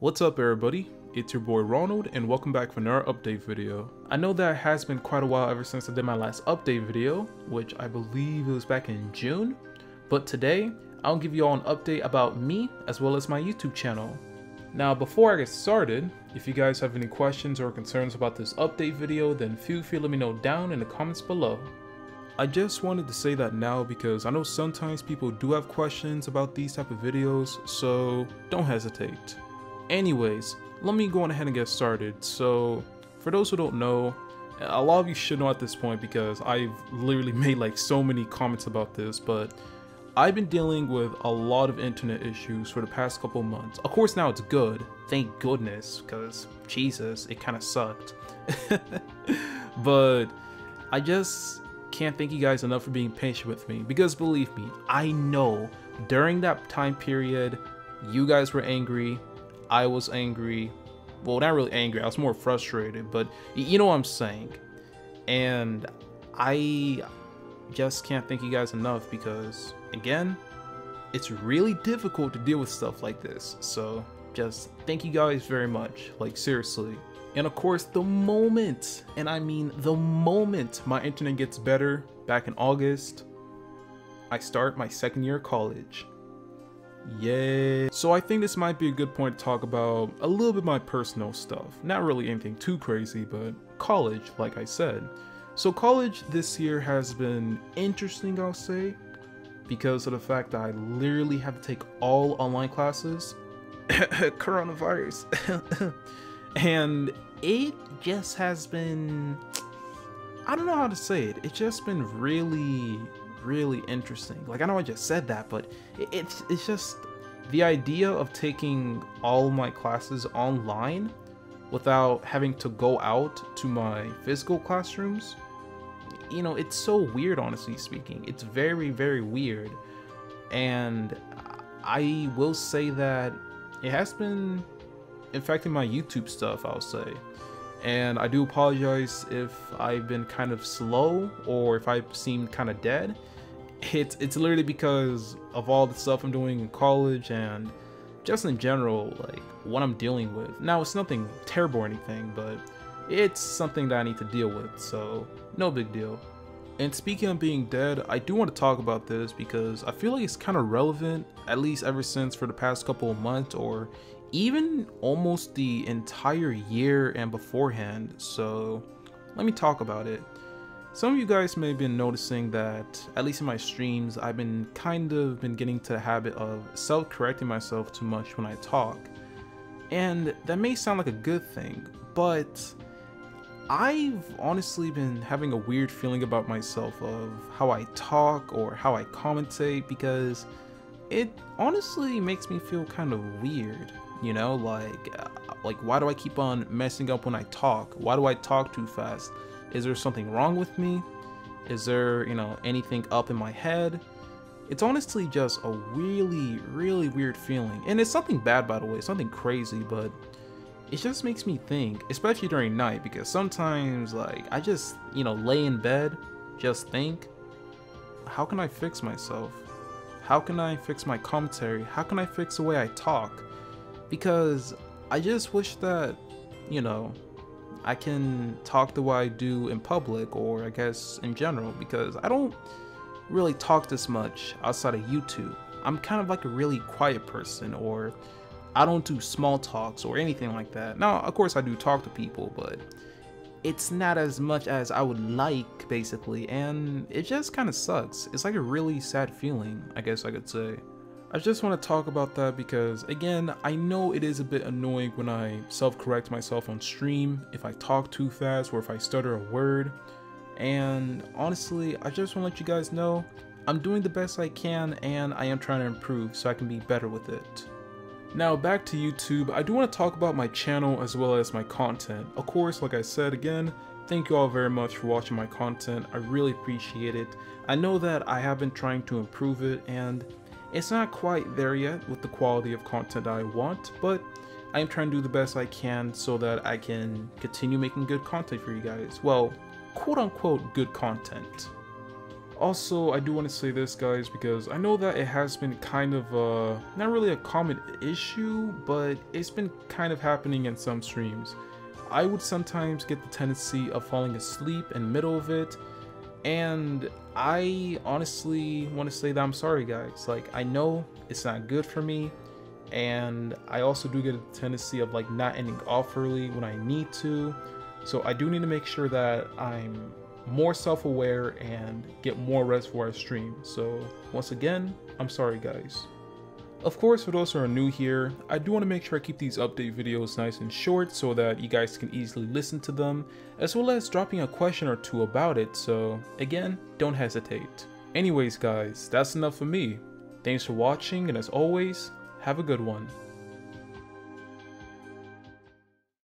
What's up everybody? It's your boy Ronald and welcome back for another update video. I know that it has been quite a while ever since I did my last update video, which I believe it was back in June, but today I'll give you all an update about me as well as my YouTube channel. Now before I get started, if you guys have any questions or concerns about this update video then feel free to let me know down in the comments below. I just wanted to say that now because I know sometimes people do have questions about these type of videos, so don't hesitate. Anyways, let me go on ahead and get started. So, for those who don't know, a lot of you should know at this point because I've literally made like so many comments about this, but I've been dealing with a lot of internet issues for the past couple months. Of course now it's good, thank goodness, because Jesus, it kind of sucked. but I just can't thank you guys enough for being patient with me because believe me, I know during that time period, you guys were angry, I was angry. Well, not really angry, I was more frustrated, but you know what I'm saying. And I just can't thank you guys enough because, again, it's really difficult to deal with stuff like this. So just thank you guys very much, like seriously. And of course, the moment, and I mean the moment my internet gets better back in August, I start my second year of college. Yay. So I think this might be a good point to talk about a little bit my personal stuff. Not really anything too crazy, but college, like I said. So college this year has been interesting, I'll say, because of the fact that I literally have to take all online classes. Coronavirus. and it just has been I don't know how to say it. It's just been really really interesting. Like I know I just said that, but it, it's it's just the idea of taking all my classes online without having to go out to my physical classrooms. You know, it's so weird honestly speaking. It's very very weird. And I will say that it has been affecting my YouTube stuff, I'll say. And I do apologize if I've been kind of slow or if I seem kind of dead it's it's literally because of all the stuff I'm doing in college and just in general, like what I'm dealing with. Now it's nothing terrible or anything, but it's something that I need to deal with, so no big deal. And speaking of being dead, I do want to talk about this because I feel like it's kind of relevant, at least ever since for the past couple of months or even almost the entire year and beforehand. So let me talk about it. Some of you guys may have been noticing that, at least in my streams, I've been kind of been getting to the habit of self-correcting myself too much when I talk. And that may sound like a good thing, but I've honestly been having a weird feeling about myself of how I talk or how I commentate because it honestly makes me feel kind of weird, you know, like uh, like why do I keep on messing up when I talk? Why do I talk too fast? Is there something wrong with me? Is there, you know, anything up in my head? It's honestly just a really, really weird feeling. And it's something bad, by the way, something crazy, but it just makes me think, especially during night, because sometimes, like, I just, you know, lay in bed, just think, how can I fix myself? How can I fix my commentary? How can I fix the way I talk? Because I just wish that, you know, I can talk the way I do in public or I guess in general because I don't really talk this much outside of YouTube. I'm kind of like a really quiet person or I don't do small talks or anything like that. Now, of course I do talk to people, but it's not as much as I would like basically and it just kind of sucks. It's like a really sad feeling, I guess I could say. I just want to talk about that because, again, I know it is a bit annoying when I self-correct myself on stream, if I talk too fast or if I stutter a word. And honestly, I just want to let you guys know, I'm doing the best I can and I am trying to improve so I can be better with it. Now back to YouTube, I do want to talk about my channel as well as my content. Of course, like I said again, thank you all very much for watching my content, I really appreciate it. I know that I have been trying to improve it and it's not quite there yet with the quality of content I want, but I am trying to do the best I can so that I can continue making good content for you guys. Well, quote unquote good content. Also, I do want to say this, guys, because I know that it has been kind of, uh, not really a common issue, but it's been kind of happening in some streams. I would sometimes get the tendency of falling asleep in middle of it, and I honestly want to say that I'm sorry, guys. Like, I know it's not good for me, and I also do get a tendency of like not ending off early when I need to. So I do need to make sure that I'm more self-aware and get more rest for our stream. So once again, I'm sorry guys. Of course, for those who are new here, I do want to make sure I keep these update videos nice and short so that you guys can easily listen to them, as well as dropping a question or two about it, so again, don't hesitate. Anyways guys, that's enough for me. Thanks for watching, and as always, have a good one.